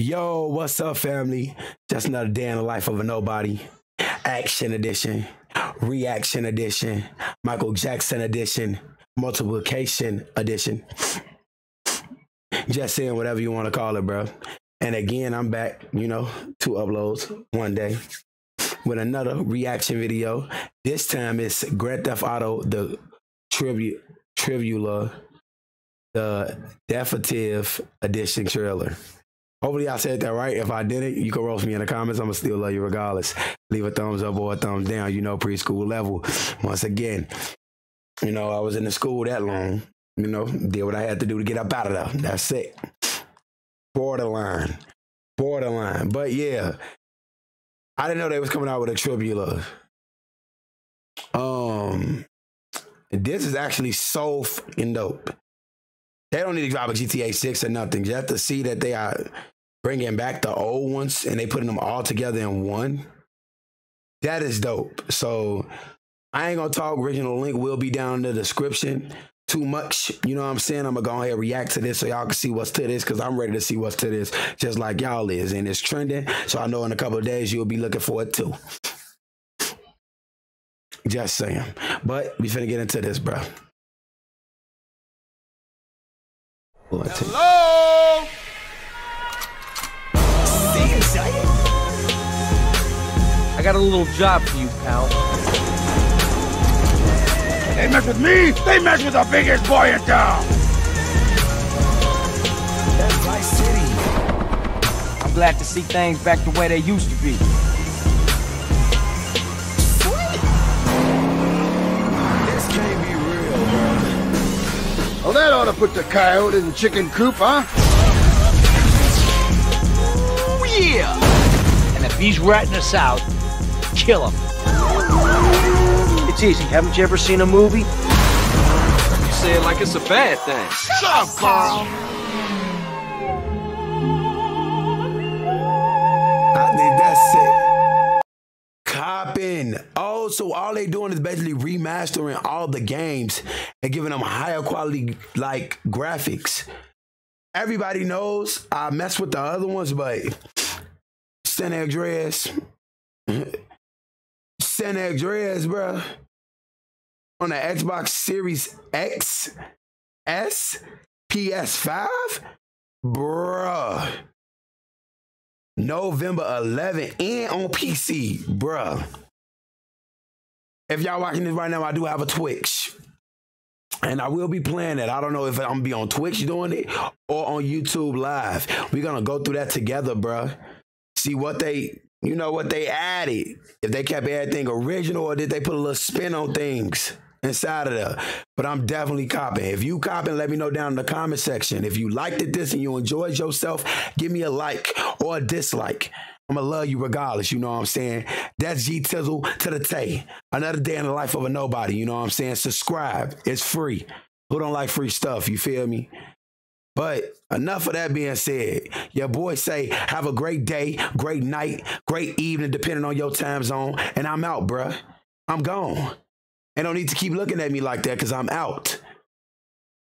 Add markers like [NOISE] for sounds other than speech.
Yo, what's up, family? Just another day in the life of a nobody. Action edition, reaction edition, Michael Jackson edition, multiplication edition. Just saying whatever you want to call it, bro. And again, I'm back, you know, two uploads one day with another reaction video. This time it's Grand Theft Auto, the tribute, trivula, the definitive edition trailer. Hopefully I said that right. If I didn't, you can roast me in the comments. I'm gonna still love you regardless. Leave a thumbs up or a thumbs down. You know, preschool level. Once again, you know, I was in the school that long. You know, did what I had to do to get up out of there. That's it. Borderline, borderline. But yeah, I didn't know they was coming out with a tribula. Um, this is actually so fucking dope. They don't need to drop a GTA 6 or nothing. You have to see that they are bringing back the old ones and they putting them all together in one. That is dope. So I ain't gonna talk. Original link will be down in the description. Too much, you know what I'm saying? I'm gonna go ahead and react to this so y'all can see what's to this because I'm ready to see what's to this, just like y'all is. And it's trending. So I know in a couple of days you'll be looking for it too. Just saying. But we finna get into this, bro. Hello? I got a little job for you, pal. They mess with me, they mess with the biggest boy in town. That's Vice City. I'm glad to see things back the way they used to be. Ought to put the coyote in the chicken coop, huh? Oh, yeah! And if he's ratting us out, kill him. It's easy. Haven't you ever seen a movie? You say it like it's a bad thing. Shut up, Carl. So all they doing is basically remastering all the games and giving them higher quality like graphics. Everybody knows I mess with the other ones, but San Andreas, [LAUGHS] San Andreas, bro, on the Xbox Series X, S, PS5, bruh. November 11th and on PC, bruh. If y'all watching this right now, I do have a Twitch. And I will be playing it. I don't know if I'm gonna be on Twitch doing it or on YouTube live. We're gonna go through that together, bruh. See what they, you know, what they added. If they kept everything original or did they put a little spin on things inside of there. But I'm definitely copping. If you copping, let me know down in the comment section. If you liked it this and you enjoyed yourself, give me a like or a dislike. I'm gonna love you regardless, you know what I'm saying? That's G Tizzle to the Tay. Another day in the life of a nobody, you know what I'm saying? Subscribe. It's free. Who don't like free stuff? You feel me? But enough of that being said, your boy say, have a great day, great night, great evening, depending on your time zone. And I'm out, bruh. I'm gone. And don't need to keep looking at me like that because I'm out.